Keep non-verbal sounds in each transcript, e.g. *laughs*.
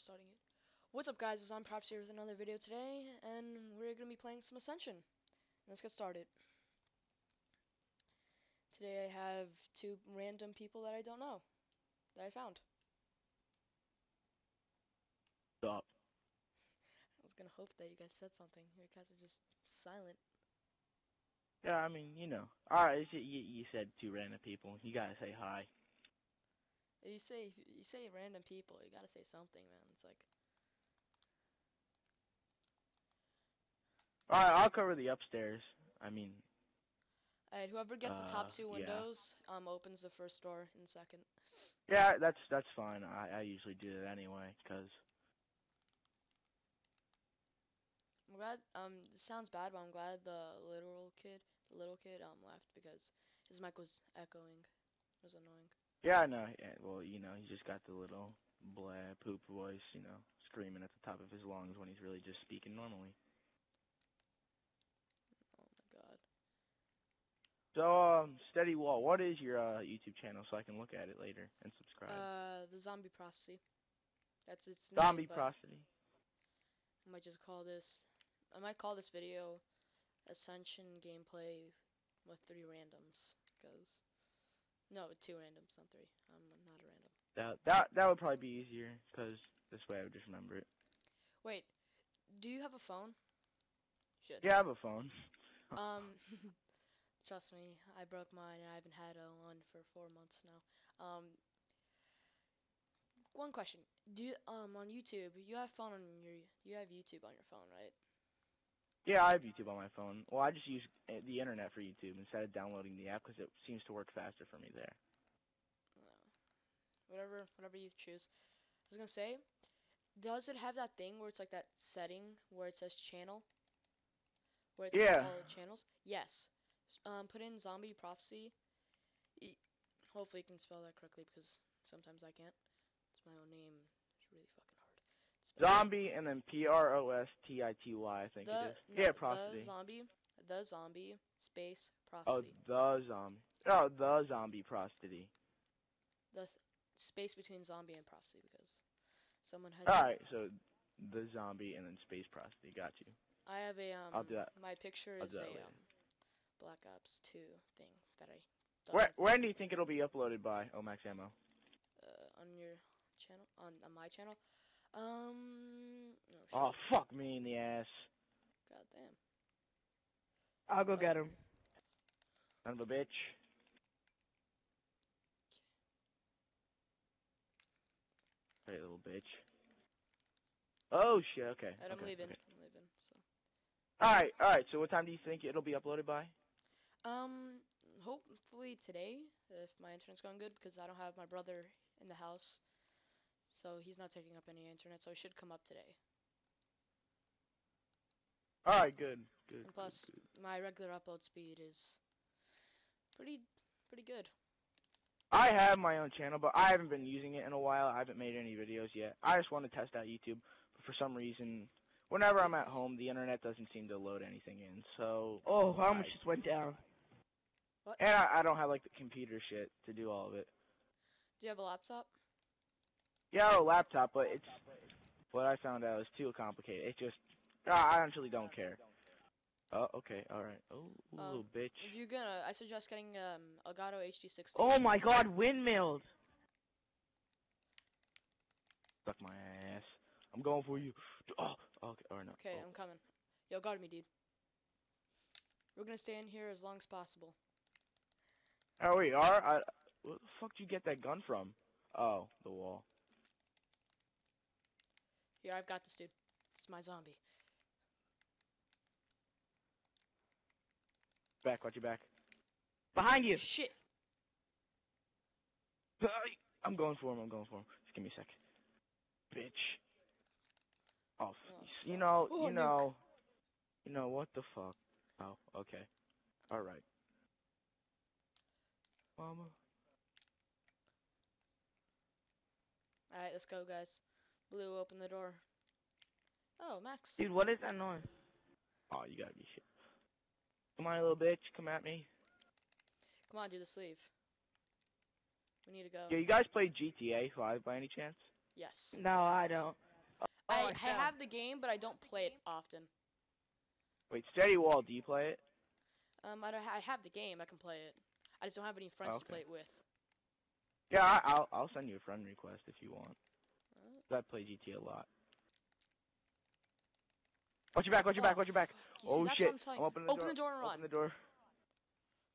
I'm starting it. What's up, guys? It's I'm Props here with another video today, and we're gonna be playing some Ascension. Let's get started. Today I have two random people that I don't know that I found. Stop. *laughs* I was gonna hope that you guys said something. You guys are just silent. Yeah, I mean, you know. Alright, you, you said two random people. You gotta say hi. If you say you say random people, you gotta say something, man. It's like Alright, I'll cover the upstairs. I mean, Alright, whoever gets the top Uh, two yeah. windows um opens the first door in second. yeah, that's that's fine. I, I usually do that anyway, because... I'm glad um this sounds bad, but I'm glad the literal kid the little kid um left because his mic was echoing. It was annoying. Yeah, no, yeah, well, you know, he just got the little blah poop voice, you know, screaming at the top of his lungs when he's really just speaking normally. Oh my god. So, um, Steady Wall, what is your uh, YouTube channel so I can look at it later and subscribe? Uh the zombie prophecy. That's its Zombie name, but Prosody. I might just call this I might call this video Ascension gameplay with three randoms because no, two randoms, not three. I'm not a random. That, that, that would probably be easier, because this way I would just remember it. Wait, do you have a phone? Should. Yeah, I have a phone. *laughs* Um, *laughs* trust me, I broke mine and I haven't had a one for four months now. Um, one question: Do you um on YouTube you have phone on your you have YouTube on your phone, right? Yeah, I have YouTube on my phone. Well, I just use uh, the internet for YouTube instead of downloading the app because it seems to work faster for me there. No. Whatever, whatever you choose. I was gonna say, does it have that thing where it's like that setting where it says channel? Where it says Yeah. all the channels? Yes. Um, put in zombie prophecy. E- Hopefully you can spell that correctly because sometimes I can't. It's my own name. It's really fucking hard. to spell. Zombie and then P R O S T I T Y, I think The, it is. no, yeah, the zombie, the zombie space Oh, the zombie. Oh, the zombie prosody. the th- space between zombie and prophecy because someone had. Alright, so the zombie and then space prosody. Got you. I have a um. I'll do that. My picture is a later. um, Black Ops 2 thing that I. Where, when do you think it'll be uploaded by, Omax Ammo? Uh, on your channel, on, on my channel. Um. Oh, shit. Oh, fuck me in the ass. God damn. I'll go get him. Son of a bitch. Hey, little bitch. Oh, shit, okay. And I'm okay, leaving. okay. I'm leaving. So. Alright, alright, so what time do you think it'll be uploaded by? Um. Hopefully today, if my internet's going good, because I don't have my brother in the house, so he's not taking up any internet, so it should come up today. Alright, good, good. And plus, good, good. my regular upload speed is pretty, pretty good. I have my own channel, but I haven't been using it in a while. I haven't made any videos yet. I just want to test out YouTube, but for some reason, whenever I'm at home, the internet doesn't seem to load anything in, so... Oh, how much just went down? What? And I, I don't have, like, the computer shit to do all of it. Do you have a laptop? Yeah, a laptop, but it's... What I found out is too complicated. It just... I I actually don't care. Oh, okay, alright. Oh, little bitch. If you're gonna, I suggest getting um Elgato HD60. Oh my god, windmilled! Suck my ass. I'm going for you. Oh, okay, or no. Okay, Oh. I'm coming. Yo, guard me, dude. We're gonna stay in here as long as possible. Oh, we are? I, where the fuck did you get that gun from? Oh, the wall. Here, I've got this, dude. It's my zombie. Back, watch your back. Behind you! Shit. I'm going for him, I'm going for him. Just give me a sec. Bitch. Oh, Oh, you know, Oh, you nuke. know. You know, what the fuck? Oh, okay. Alright. Mama. All right, let's go, guys. Blue, open the door. Oh, Max. Dude, what is that noise? Oh, you gotta be shit. Come on, little bitch, come at me. Come on, do the sleeve. We need to go. Yeah, you guys play GTA 5 by any chance? Yes. No, I don't. Oh, I, I have the game, but I don't play it often. Wait, Steady Wall, do you play it? Um, I, don't ha- I have the game. I can play it. I just don't have any friends to Okay. play it with. Yeah, I, I'll I'll send you a friend request if you want. 'Cause I play GTA a lot. Watch your back, watch your back, Oh, watch your back. You Oh that's shit! What I'm I'm opening the Open door. the door and run. Open the door.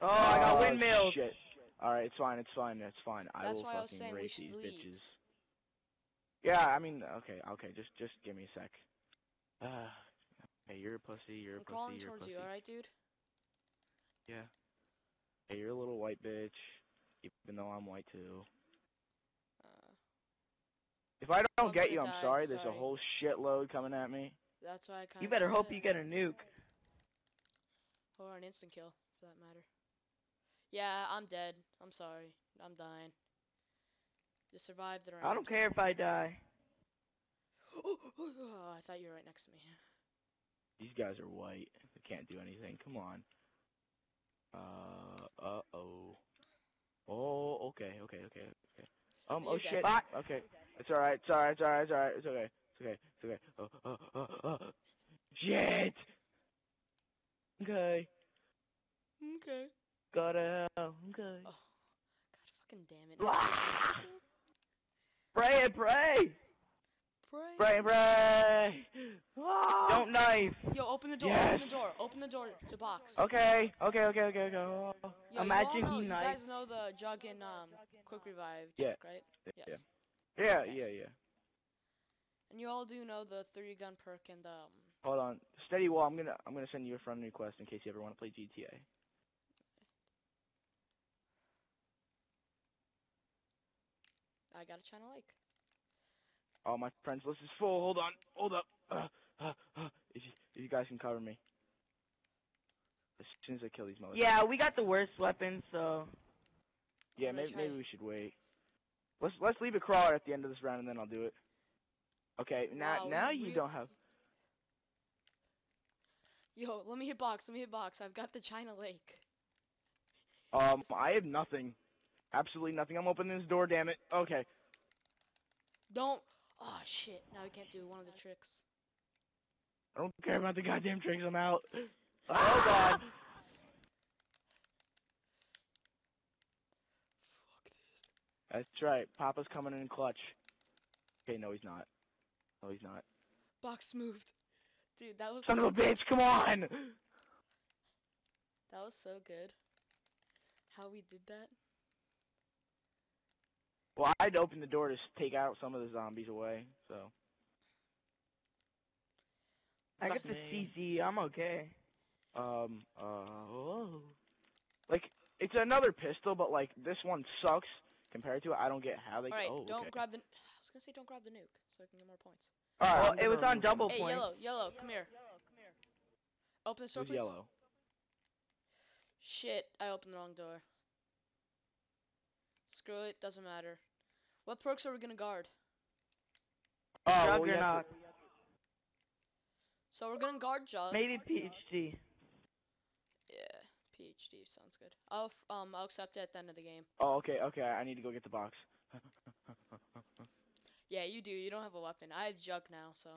Oh, I got Oh, windmills. Shit. All right, it's fine, it's fine, it's fine. I That's will why I was fucking saying we these leave. bitches. Yeah, I mean, okay, okay, just just give me a sec. Uh, *sighs* hey, you're a pussy. You're a I'm pussy. crawling you're a towards pussy. you, alright, dude? Yeah. Hey, you're a little white bitch. Even though I'm white too. If I don't I'm get you, I'm die, sorry. There's a whole shitload coming at me. that's why I kind You better hope you get a nuke. Or an instant kill, for that matter. Yeah, I'm dead. I'm sorry. I'm dying. You survived the round. I don't care if I die. *gasps* oh, I thought you were right next to me. These guys are white. They can't do anything. Come on. Uh, uh oh. Oh, okay, okay, okay, okay. Um, You're oh dead. shit. Bye. Okay. It's alright, it's alright, it's alright, it's alright, it's okay. It's okay, it's okay. Oh, oh, oh, oh. Shit! Okay. Okay. Gotta hell. Okay. Oh, God fucking damn it. Pray and pray. Pray. Bray, Bray! Ah! Don't knife. Yo, open the door. Yes. Open the door. Open the door to box. Okay, okay, okay, okay, okay. Oh. Yo, Imagine you all know, he you guys know the jug and um quick revive Yeah. trick, right? Yes. Yeah, yeah, yeah. Yeah. And you all do know the three gun perk and um Hold on. Steady wall, I'm gonna I'm gonna send you a friend request in case you ever want to play GTA. I got a channel like. Oh, my friends list is full. Hold on. Hold up. Uh, uh, uh, if, you, if you guys can cover me. As soon as I kill these motherfuckers. Yeah, we got the worst weapons, so. Yeah, maybe, maybe we should wait. Let's let's leave a crawler at the end of this round and then I'll do it. Okay, now Wow, now you don't have. Yo, let me hit box. Let me hit box. I've got the China Lake. Um, I have nothing. Absolutely nothing. I'm opening this door. Damn it. Okay. Don't. Oh shit! Now we can't do one of the tricks. I don't care about the goddamn tricks. I'm out. *laughs* Oh god. *laughs* Fuck this. That's right. Papa's coming in clutch. Okay, no, he's not. No, he's not. Box moved. Dude, that was Son so of a bitch! Come on! That was so good. How we did that? Well, I'd open the door to take out some of the zombies away. So. I got the. CZ. I'm okay. Um. Uh. Oh. Like it's another pistol, but like this one sucks compared to it. I don't get how they. All right, oh, don't okay. grab the. I was gonna say don't grab the nuke, so I can get more points. All right, Well, it was on double them. Hey, point. yellow, yellow, come here. Open the store, Who's please. yellow? Shit, I opened the wrong door. Screw it, doesn't matter. What perks are we gonna guard? Oh, well, we have Juggernaut. to- So we're gonna guard Jug. Maybe PhD. Yeah, PhD sounds good. I'll f- um I'll accept it at the end of the game. Oh, okay, okay. I need to go get the box. *laughs* Yeah, you do. You don't have a weapon. I have Jug now, so.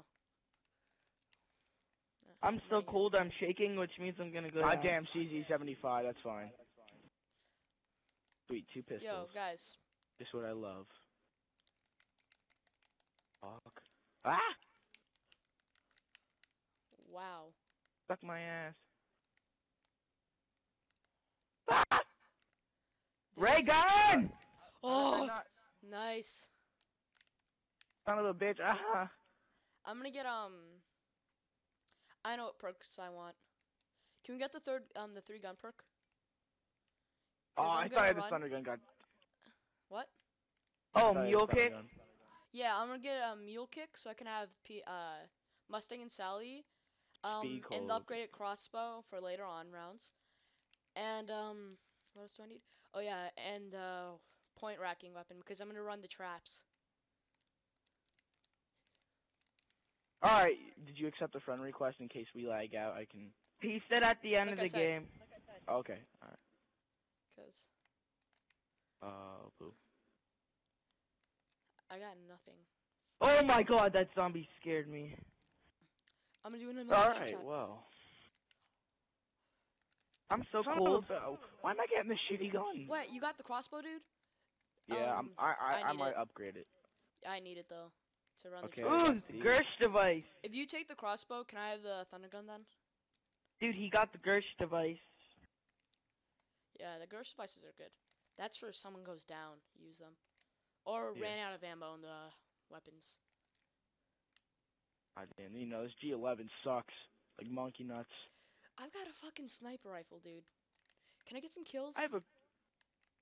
I'm still cold. I'm shaking, which means I'm gonna go. God damn CZ75. That's fine. Sweet, two pistols. Yo, guys. Just what I love. Fuck. Ah! Wow. Suck my ass. Ah! *laughs* Ray gun! Oh, nice. Son of a bitch. Ah! I'm gonna get um. I know what perks I want. Can we get the third um the three gun perk? Oh, 'Cause I'm I thought gonna I had the thunder gun. God. What? Oh, I thought I had mule kick. gun. Yeah, I'm gonna get a mule kick so I can have P uh Mustang and Sally. Um, and the code. upgraded crossbow for later on rounds. And um, what else do I need? Oh yeah, and uh, point racking weapon because I'm gonna run the traps. All right. Did you accept the friend request in case we lag out? I can. He said at the end Like of I the said. game. Okay. All right. Cause Uh, boo. I got nothing. Oh my god, that zombie scared me. I'm gonna do another All shot. right, well. I'm so Son of a cold. bo- Why am I getting this shitty gun? Wait, you got the crossbow, dude? Yeah, Um, I'm, I I, I I, might it. upgrade it. I need it though to run Okay, the I Ooh, trailers. got these. Gersh device. If you take the crossbow, can I have the thunder gun then? Dude, he got the Gersh device. Yeah, the Gersh devices are good. That's for if someone goes down, use them. Or Yeah. ran out of ammo in the weapons. I damn, you know this G11 sucks like monkey nuts. I've got a fucking sniper rifle, dude. Can I get some kills? I have a,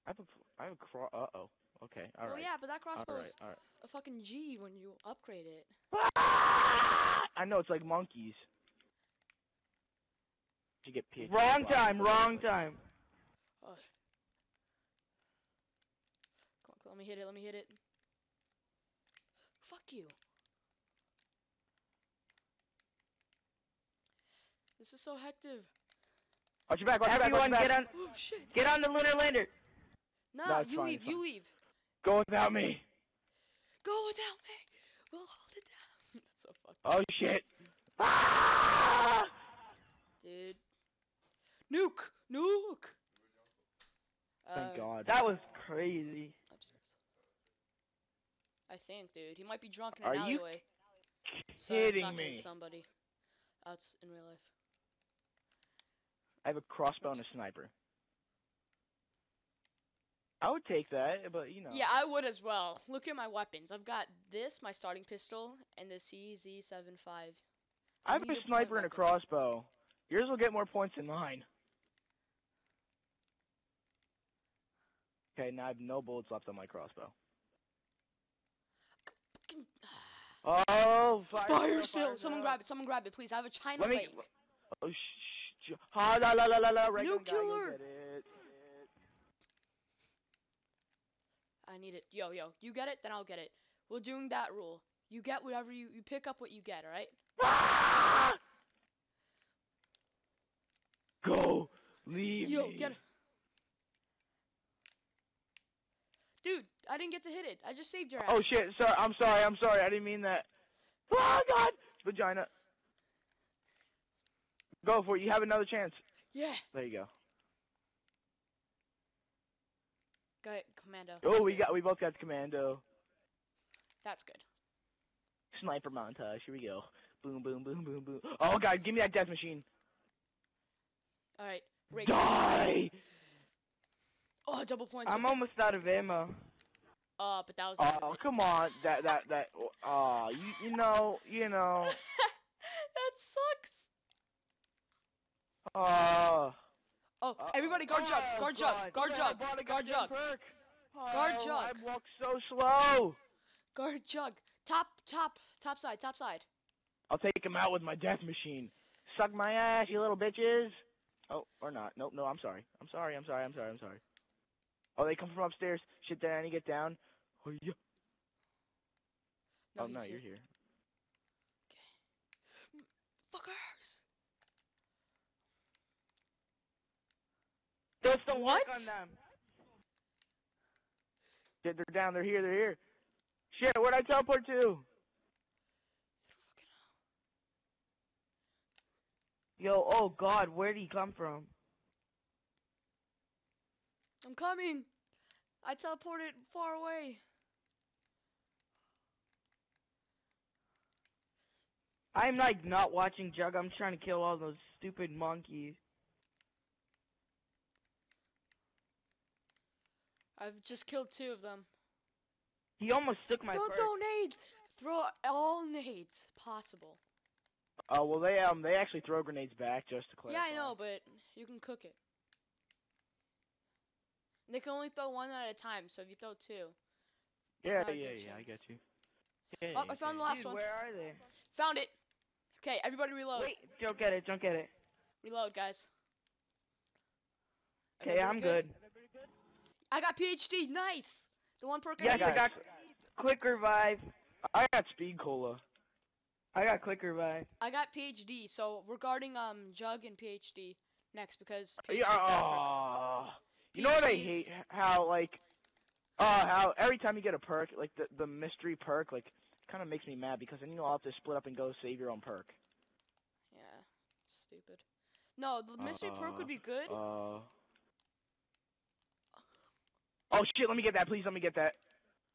I have a, I have a cro- Uh oh. Okay. All right. well, yeah, but that All crossbow right. is a fucking G when you upgrade it. I know it's like monkeys. You get PhD Wrong time, wrong time. Oh. Come on, let me hit it, let me hit it. Fuck you. This is so hectic. Watch your back. Watch your back. Watch Everyone your get back. on *gasps* Oh shit. get on the lunar lander. No, No, you fine, leave, you leave. Go without me. Go without me. We'll hold it down. *laughs* That's so fucked. Oh shit. Ah! Dude. Nuke! Nuke! Thank Uh, God. That was crazy. Upstairs. I think, dude. He might be drunk in an Are you alleyway. Sorry, I'm kidding talking to me? somebody. Out in real life. I have a crossbow and a sniper. I would take that, but you know. Yeah, I would as well. Look at my weapons. I've got this, my starting pistol, and the CZ75. I have need a sniper and a crossbow. Yours will get more points than mine. Okay, now I have no bullets left on my crossbow. *sighs* Oh, fire, Fire sale! Someone grab it. Someone grab it, please. I have a China Let me- Oh, ha, la, la, la, la, la, regular guy, go Nuclear! get it. I need it. Yo, yo. You get it, then I'll get it. We're doing that rule. You get whatever you you pick up what you get. All right? Ah! *laughs* Go, leave Yo, me. get it. Dude, I didn't get to hit it. I just saved your ass. Oh shit! Sorry, I'm sorry. I'm sorry. I didn't mean that. *laughs* Oh god, vagina. Go for it. You have another chance. Yeah. There you go. Go ahead, commando. Oh, we got. We both got commando. That's good. Sniper montage. Here we go. Boom, boom, boom, boom, boom. Oh god, give me that death machine. All right. Break. Die. Oh, double points. I'm okay. almost out of ammo. Uh, but that was. Oh come on. That that that. Oh, you you know you know. *laughs* that sucks. Oh. Oh, everybody, guard jug, oh, guard jug, God. guard Yeah, jug, guard jug, perk. Guard Oh, jug. I walk so slow. guard jug. Top, top, top side, top side. I'll take him out with my death machine. Suck my ass, you little bitches. Oh, or not. Nope, no, I'm sorry. I'm sorry, I'm sorry, I'm sorry, I'm sorry. Oh, they come from upstairs. Shit, I get down? Oh, yeah. No, oh, no, he's you're here. here. Fuckers. Those don't work What? on them. Shit, they're down. They're here, they're here. Shit, where'd I teleport to? Yo, oh god, where did he come from? I'm coming. I teleported far away. I'm like not watching Jug. I'm trying to kill all those stupid monkeys. I've just killed two of them. He almost took my Don't perk. throw nades. Throw all nades possible. Oh, well, they um they actually throw grenades back just to clarify. Yeah, I know, but you can cook it. They can only throw one at a time, so if you throw two, Yeah, yeah, good yeah, I get chance. you. Yeah, Oh, I found the last Dude, one. where are they? Found it. Okay, everybody reload. Wait, don't get it, don't get it. Reload, guys. Okay, I'm good. I got PhD. Nice. The one perk I Yes, need. I got quick revive. I got speed cola. I got quick revive. I got PhD. So regarding um Jug and PhD next because PhD 's Yeah. You know what I hate? How like, uh, how every time you get a perk, like the the mystery perk, like kind kind of makes me mad because then you know I'll have to split up and go save your own perk. Yeah, stupid. No, the mystery perk would be good. Uh. Oh shit! Let me get that, please. Let me get that.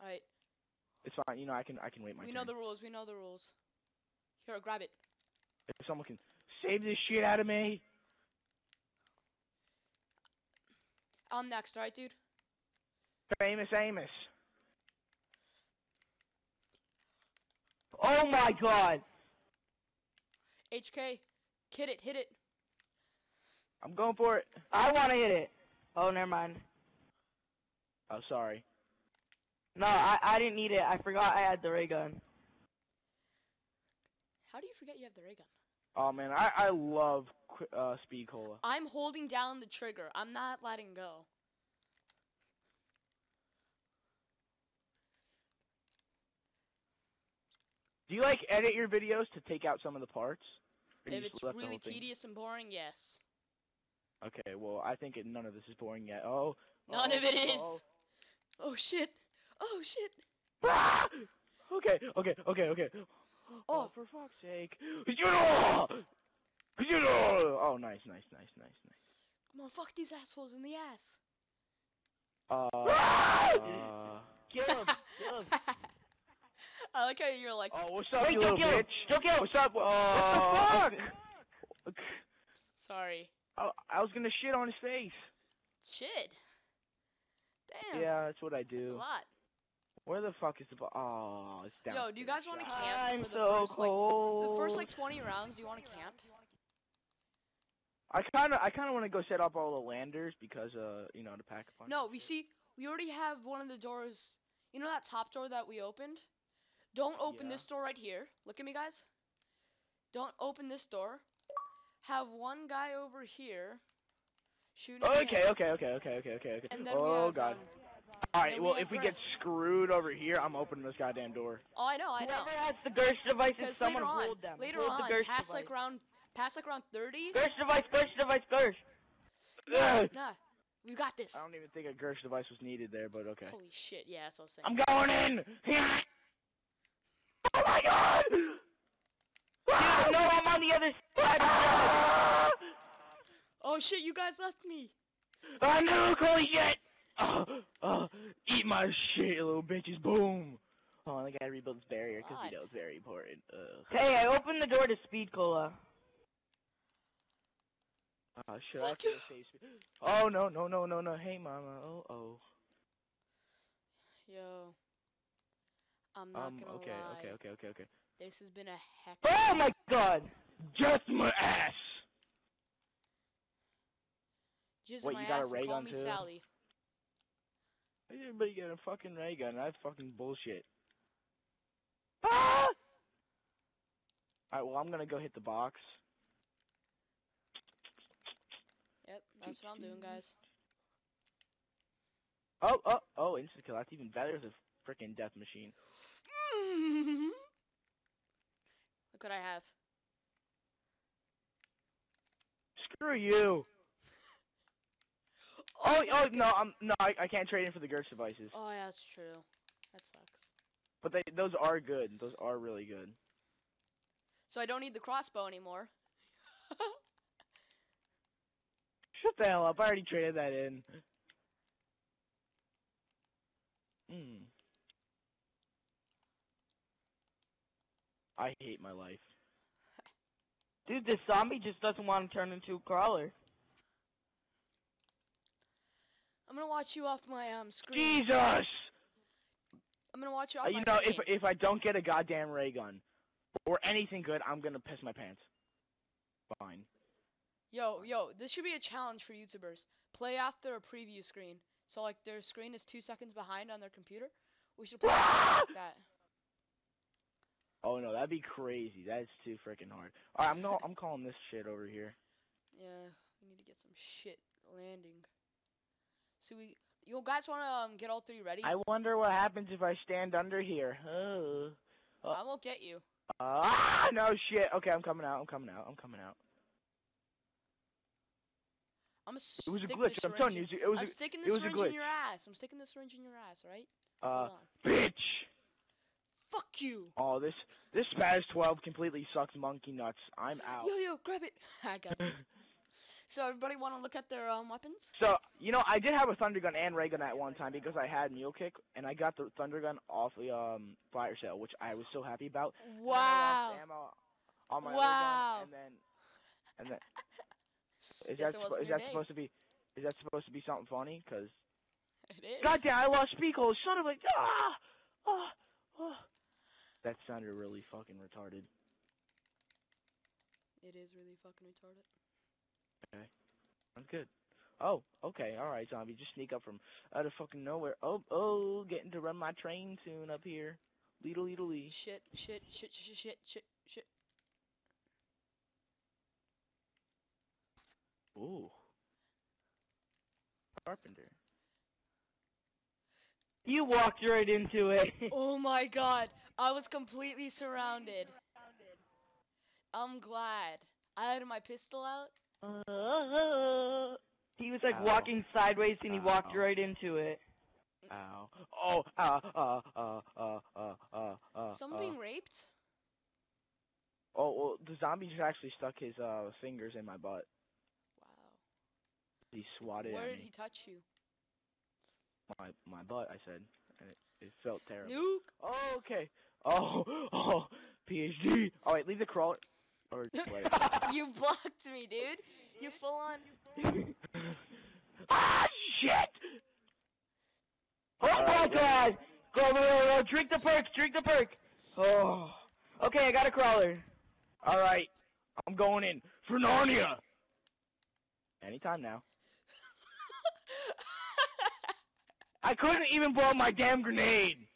Alright, It's fine. You know I can I can wait my we turn. know the rules. We know the rules. Here, grab it. If someone can save this shit out of me. I'm next, alright, dude? Famous Amos. Oh my god! HK, hit it, hit it. I'm going for it. I want to hit it. Oh, never mind. Oh, sorry. No, I I didn't need it. I forgot I had the ray gun. How do you forget you have the ray gun? Oh man, I I love uh speed cola. I'm holding down the trigger. I'm not letting go. Do you like edit your videos to take out some of the parts? If it's really tedious and boring, yes. Okay, well I think it, none of this is boring yet. Oh. None oh, of it is. oh. Oh shit. Oh shit. Ah! Okay, okay, okay, okay. Oh. for fuck's sake. Oh, nice, nice, nice, nice, nice. Come on, fuck these assholes in the ass. Uh, Ah! uh, Kill him. Kill him. *laughs* I like how you're like, oh, what's up, Wait, you don't little kill him. bitch? Don't kill him. What's up? What Uh, the fuck? *laughs* sorry. I, I was gonna shit on his face. Shit. Damn. Yeah, that's what I That's a do. lot. Where the fuck is the bo- Oh, it's down. Yo, do you guys want to camp I'm for the so first like the first like 20 rounds? Do you want to camp? I kind of, I kind of want to go set up all the landers because, uh, you know, to pack a punch. No, we see we already have one of the doors. You know that top door that we opened? Don't open Yeah. this door right here. Look at me, guys. Don't open this door. Have one guy over here shooting. at Okay, him, okay, okay, okay, okay, okay, okay. And then oh have, god. um, all right, then we well, have if we get screwed over here, I'm opening this goddamn door. Oh, I know, I know. Whoever has the Gersh device, Because someone later on, hold them. later hold on, the Gersh past device. like round, pass, like round 30. Gersh device, Gersh device, Gersh. Ugh. Nah, we got this. I don't even think a Gersh device was needed there, but okay. Holy shit! Yeah, that's what I was saying. I'm going in. *laughs* oh my god! Dude, no, I'm on the other side. Oh shit! You guys left me. I know, holy yet! Oh, oh, eat my shit, you little bitches! Boom! Oh, I gotta rebuild this barrier because you know it's very important. Ugh. Hey, I opened the door to Speed Cola. Should I Fuck could've saved Oh no no no no no! Hey mama! Oh oh. Yo. I'm not Um. gonna Okay lie. okay okay okay okay. This has been a heck. Oh my god. Just my ass. Jizz Wait, my you got a ass and ray call gun me too? Sally. Why did Everybody get a fucking ray gun. That's fucking bullshit. *laughs* Ah! Alright, well I'm gonna go hit the box. Yep, that's what I'm doing, guys. Oh oh oh! Instant kill. That's even better than a freaking death machine. *laughs* Look what I have. Screw you. Oh, oh no, I'm no, I, I can't trade in for the Gersh devices. Oh yeah, that's true. That sucks. But they, those are good. Those are really good. So I don't need the crossbow anymore. *laughs* Shut the hell up! I already traded that in. Hmm. I hate my life. *laughs* Dude, this zombie just doesn't want to turn into a crawler. I'm gonna watch you off my um screen. Jesus! I'm gonna watch you off Uh, my you know, if if I don't get a goddamn ray gun or anything good, I'm gonna piss my pants. Fine. Yo, yo, this should be a challenge for YouTubers. Play after a preview screen. So like their screen is two seconds behind on their computer. We should play like *laughs* that. Oh no, that'd be crazy. That's too freaking hard. All right, I'm no, I'm calling this shit over here. Yeah, we need to get some shit landing. So we, you guys want to um, get all three ready? I wonder what happens if I stand under here. Oh. I won't get you. Ah, no shit. Okay, I'm coming out. I'm coming out. I'm coming out. I'm It was a glitch. I'm telling you, it was I'm a, sticking it this was a syringe in your ass. I'm sticking the syringe in your ass, alright? uh, bitch. Fuck you. Oh, this this Spaz 12 completely sucks monkey nuts. I'm out. Yo, yo, grab it. *laughs* I got it. *laughs* So everybody want to look at their um weapons? So, you know, I did have a thunder gun and ray gun at one time because I had mule kick and I got the thunder gun off the um fire sale, which I was so happy about. Wow. on my Wow. gun, and then and then *laughs* is that it suppo- wasn't is that day. supposed to be is that supposed to be something funny? Cause *laughs* It is. goddamn, I lost speed cola. Son of a ah, ah, ah. That sounded really fucking retarded. It is really fucking retarded. I'm good. Oh, okay, all right, zombie. Just sneak up from out of fucking nowhere. Oh, oh, getting to run my train soon up here. Leedle, leedle, lee. Shit, shit, shit, shit, shit, shit, shit. Ooh. Carpenter. You walked right into it. *laughs* Oh my god, I was completely surrounded. I'm glad. I had my pistol out. Uh, he was like Ow. walking sideways and he walked right into it. Ow. Oh, uh, uh, uh, uh, uh, uh, uh. Someone uh. being raped? Oh, well, the zombie just actually stuck his uh fingers in my butt. Wow. He swatted Where at did me. he touch you? My my butt, I said, and it, it felt terrible. Nuke! Oh, okay. Oh, oh, PhD. Oh wait, leave the crawler. Or *laughs* wait. you blocked me, dude. You full on. ah, shit! Oh my Alright, god! Go over there, oh, drink the perk, drink the perk! Oh. Okay, I got a crawler. All right, I'm going in for Narnia. Anytime now. *laughs* I couldn't even blow my damn grenade.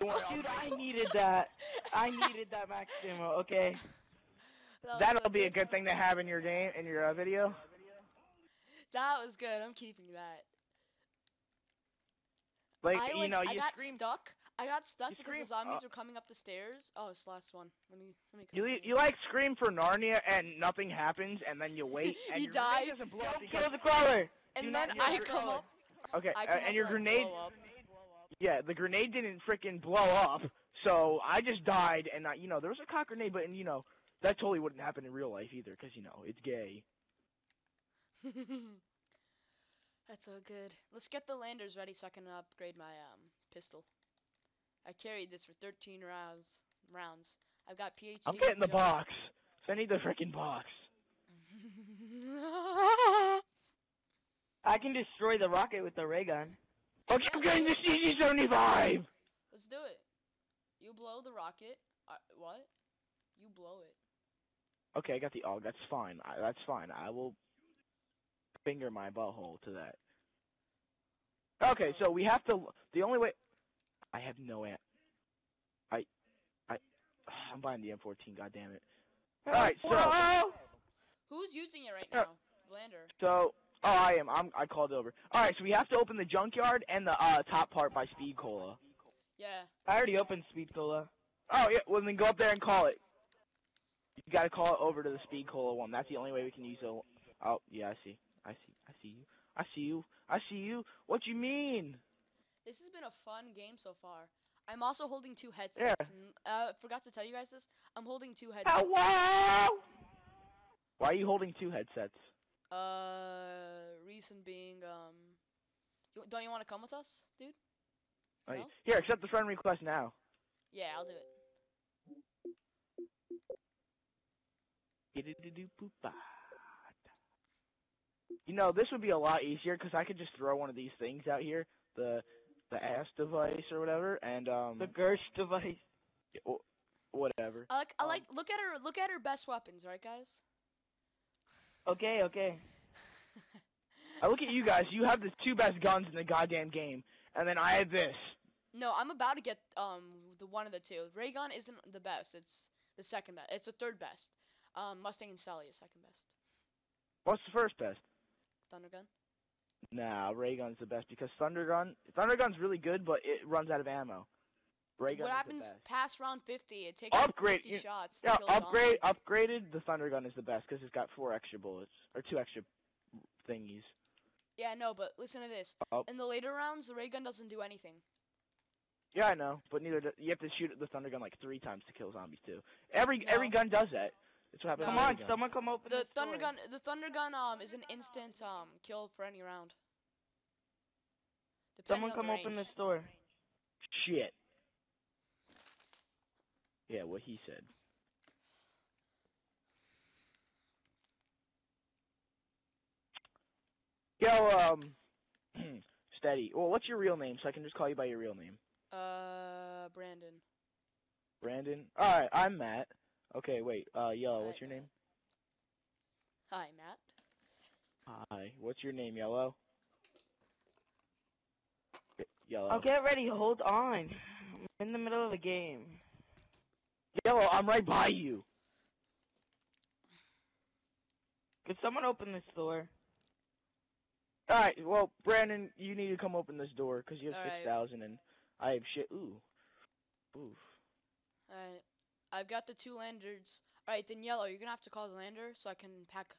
Don't worry, I'll Dude, I needed *laughs* that. I needed that max ammo, okay? That That'll so be a good thing to have in your game in your uh, video. That was good. I'm keeping that. Like I you like know, I you got scream. stuck. I got stuck you because scream- the zombies uh, were coming up the stairs. Oh, it's the last one. Let me let me. You come li- you like scream for Narnia and nothing happens and then you wait *laughs* and You your grenade die. doesn't blow up Don't kill the crawler! and not then I come crawler. up. okay I uh, up and your like, grenade blow up. Yeah the grenade didn't freaking blow up so I just died and I, you know there was a cock grenade but and you know that totally wouldn't happen in real life either because you know it's gay. *laughs* That's so good. Let's get the landers ready so I can upgrade my um pistol. I carried this for 13 rounds. Rounds. I've got PhD. I'm getting the box. Send me the freaking box. *laughs* I can destroy the rocket with the ray gun. Okay, I'm getting the CZ75. Let's do it. You blow the rocket. Uh, what? You blow it. Okay, I got the AUG. That's fine. I, that's fine. I will finger my butthole to that. Okay, so we have to. The only way. I have no ant. I. I. *sighs* I'm buying the M14. God damn it. All right, so! Who's using it right now? Blander? so. Oh, I am. I'm. I called over. All right, so we have to open the junkyard and the uh, top part by Speed Cola. Yeah. I already opened Speed Cola. Oh yeah. Well, then go up there and call it. You gotta call it over to the Speed Cola one. That's the only way we can use it. Oh yeah, I see. I see. I see you. I see you. I see you. What you mean? This has been a fun game so far. I'm also holding two headsets. Yeah. Uh, forgot to tell you guys this. I'm holding two headsets. Hello. Why are you holding two headsets? Uh, reason being, um, you, don't you want to come with us, dude? No? Here, accept the friend request now. Yeah, I'll do it. You know, this would be a lot easier because I could just throw one of these things out here, the the ass device or whatever, and um, The Gersh device. whatever. I like, I Um, like, look at her, look at her best weapons, right, guys? Okay, okay. I look at you guys. You have the two best guns in the goddamn game, and then I have this. No, I'm about to get um the one of the two. Raygun isn't the best. It's the second best. It's the third best. Um, Mustang and Sally is second best. What's the first best? Thunder gun. Nah, ray gun's the best because thunder gun. Thunder gun's really good, but it runs out of ammo. Ray gun what is happens the best. past round 50? It takes Upgrade- 50 you- shots. to Yeah, kill a upgrade zombie. upgraded. The thunder gun is the best because it's got four extra bullets or two extra thingies. Yeah, no, but listen to this. Oh. In the later rounds, the ray gun doesn't do anything. Yeah, I know, but neither do, you have to shoot the thunder gun like three times to kill zombies too. Every No. every gun does that. That's what happens. No. Come on, someone come open The this thunder door. gun, the thunder gun, um, is an instant um kill for any round. Depending Someone come open range. this door. Shit. Yeah, what he said. Yo, um, *clears throat* steady. Well, what's your real name so I can just call you by your real name? Uh, Brandon. Brandon. All right, I'm Matt. Okay, wait. Uh, yellow. What's your Matt. name? Hi, Matt. Hi. What's your name, yellow? Y- Yellow. I'll get ready. Hold on. I'm in the middle of the game. Yellow. I'm right by you. Could someone open this door? All right. Well, Brandon, you need to come open this door because you have All right. six thousand and I have shit. Ooh. Oof. Alright. I've got the two landers. Alright, then yellow, you're gonna have to call the lander so I can pack.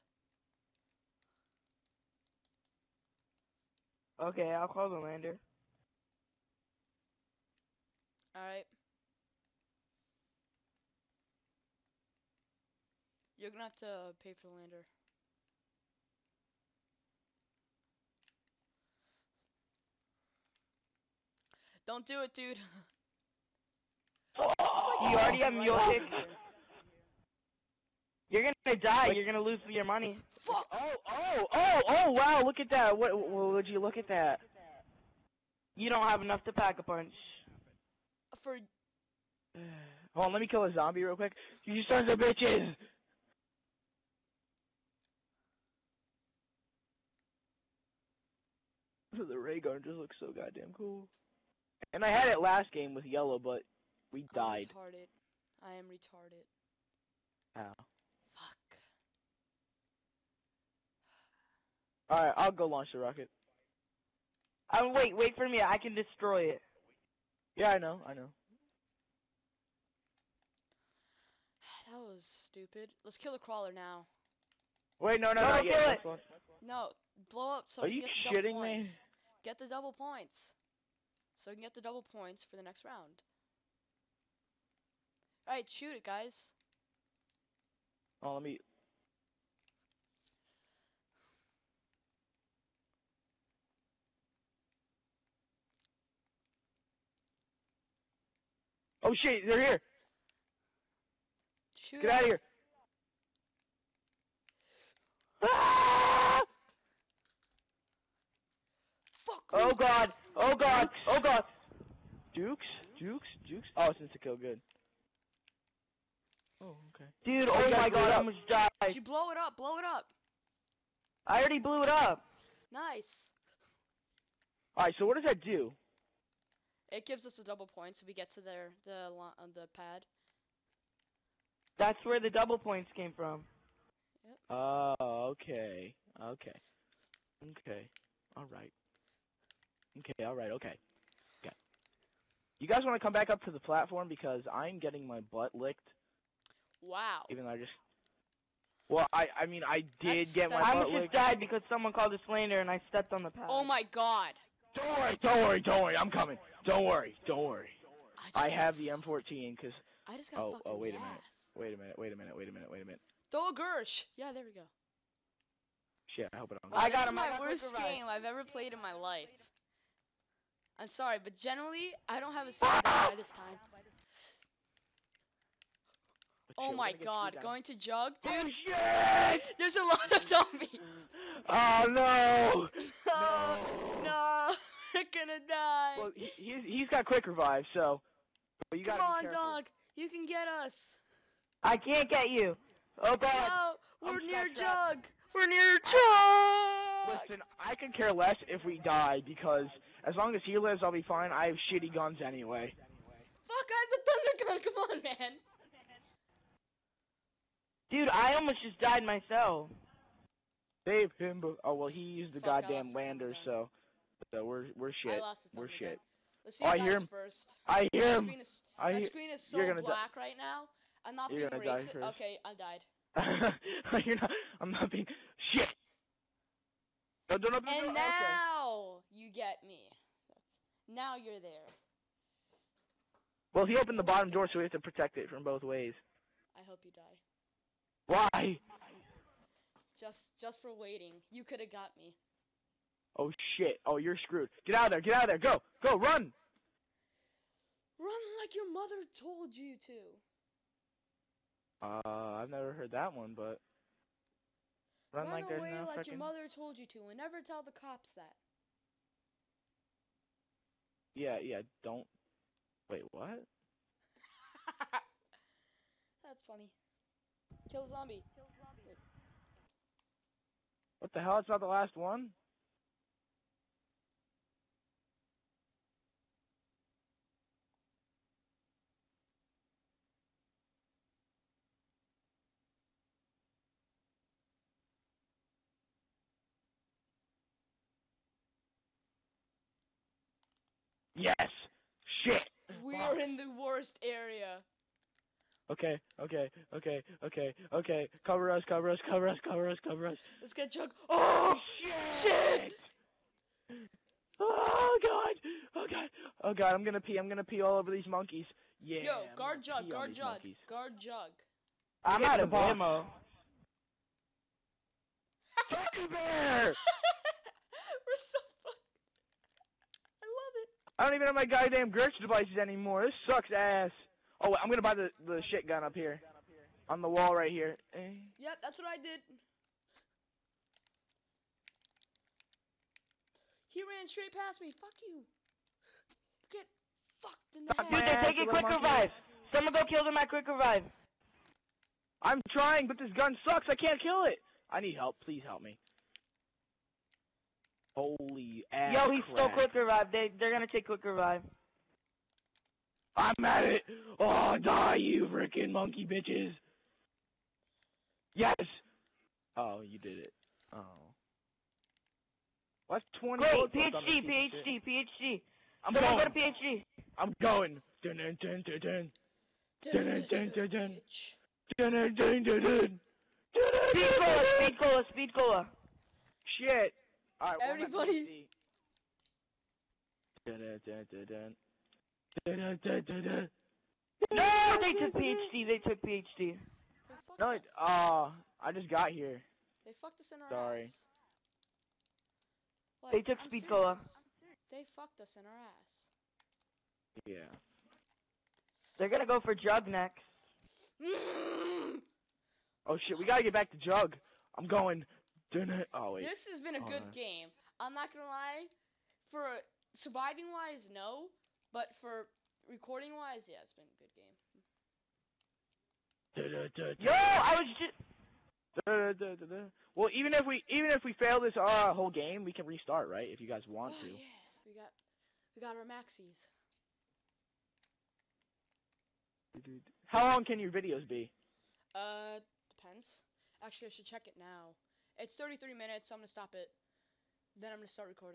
Okay, I'll call the lander. Alright. You're gonna have to pay for the lander. Don't do it, dude. *laughs* You already have mule kick. You're gonna die. You're gonna lose your money. Fuck! Oh, oh, oh, oh! Wow! Look at that. What? what would you look at that? You don't have enough to pack a punch. For *sighs* Hold on, let me kill a zombie real quick. You sons of bitches! *laughs* The ray gun just looks so goddamn cool. And I had it last game with yellow, but we died. I'm retarded. I am retarded. Ow. Fuck. Alright, I'll go launch the rocket. Um, wait, wait for me. I can destroy it. Yeah, I know, I know. *sighs* That was stupid. Let's kill the crawler now. Wait, no, no, No, yet. kill it. No, blow up so Are you get shitting me? Get the double points. So we can get the double points for the next round. Alright, shoot it, guys. Oh, let me. Oh shit, they're here! Shoot Get out of here! Ah! Fuck Oh god! Oh god! Oh god! Dukes? Dukes? Dukes? Oh, it's insta kill, good. Oh, okay. Dude, Oh, oh my god, I up. almost died. Did you blow it up? Blow it up. I already blew it up. Nice. Alright, so what does that do? It gives us a double point, so we get to their the lo- uh, the pad. That's where the double points came from. Oh, okay. Okay. Okay. Alright. Okay, alright, okay. Okay. You guys want to come back up to the platform because I'm getting my butt licked, Wow. even though I just. Well, I I mean I did That's- get my that's- I butt almost just licked. died because someone called a lander and I stepped on the pad. Oh my god. Don't worry, don't worry, don't worry. I'm coming. Don't worry, don't worry. I, just I got have the M14 because. I just got Oh, fucked oh, in wait the a minute. ass. Wait a minute. Wait a minute. Wait a minute. Wait a minute. Throw a Gersh. Yeah, there we go. Shit, I hope I don't. Wow, I this got is him, I my got worst revive. game I've ever played in my life. I'm sorry, but generally, I don't have a single death by this time. But Oh my god, going to jug, dude. Oh shit! There's a lot of zombies. *laughs* Oh *laughs* no! No, no, *laughs* we're gonna die. Well, he, he's he's got quick revive, so. Come on, dog. You can get us. I can't get you. Oh god. No, we're I'm near jug. We're near jug. Listen, I can care less if we die because as long as he lives, I'll be fine. I have shitty guns anyway. Fuck, I have the thunder gun. *laughs* Come on, man. Dude, I almost just died myself. Save him! But, oh well, he used the Fuck, goddamn lander, so so we're we're I shit. lost the We're shit. gun. Let's see Oh, you I hear him. first. I hear my him. screen is I my screen is so you're die. black right now. I'm not You're being racist. Okay, I died. *laughs* You're not. I'm not being shit. No, no, no, no, no, And okay. now you get me. That's, now you're there. Well, he opened the bottom door, so we have to protect it from both ways. I hope you die. Why? Just just for waiting. You could have got me. Oh shit. Oh, you're screwed. Get out of there. Get out of there. Go. Go. Run. Run like your mother told you to. Uh, I've never heard that one, but run, Run like away no like your mother told you to, and never tell the cops that. Yeah, yeah. Don't. Wait, what? *laughs* That's funny. Kill a zombie. What the hell? It's not the last one. Yes. Shit. We are in the worst area. Okay, okay, okay, okay, okay. Cover us, cover us, cover us, cover us, cover us. Let's get Chuck. Oh! Shit! Oh god! Oh god! Oh god! I'm gonna pee. I'm gonna pee all over these monkeys. Yeah. Yo, I'm guard gonna jug, guard these jug, monkeys. guard jug. I'm out of ammo. Teddy bear! *laughs* We're so fucked. I love it. I don't even have my goddamn Gersh devices anymore. This sucks ass. Oh, wait, I'm gonna buy the the shit gun up here, on the wall right here. Eh. Yep, that's what I did. He ran straight past me. Fuck you. Get fucked in the Fuck Dude, head. they're taking little quick revive. Someone go kill them at quick revive. I'm trying, but this gun sucks. I can't kill it. I need help. Please help me. Holy ass. Yo, he stole crack. quick revive. They they're gonna take quick revive. I'm at it. Oh, die, you freaking monkey bitches. Yes. Oh, you did it. Oh. What's 20 Great, bullets left on this PhD, piece of shit? PhD, PhD. I'm Someone going. go to PhD. I'm going. Dun dun dun dun dun. Dun, dun, dun, dun, dun. Dun dun dun dun dun. Dun, dun, Speed cola, speed cola, speed cola. Shit. Alright, dun. No, they took PhD. They took PhD. They No, us. it, uh, I just got here. They fucked us in our ass. Sorry. ass. They took I'm speed cola. They fucked us in our ass. Yeah. They're gonna go for jug next. *laughs* Oh shit, we gotta get back to Jug. I'm going. Dun dun. Oh wait. This has been a good no. game. I'm not gonna lie. For surviving wise, no. But for recording wise, yeah, it's been a good game. Yo, I was just. Well, even if we even if we fail this uh whole game, we can restart, right? If you guys want oh to. yeah, we got we got our maxis. How long can your videos be? Uh, depends. Actually, I should check it now. It's 33 minutes, so I'm gonna stop it. Then I'm gonna start recording.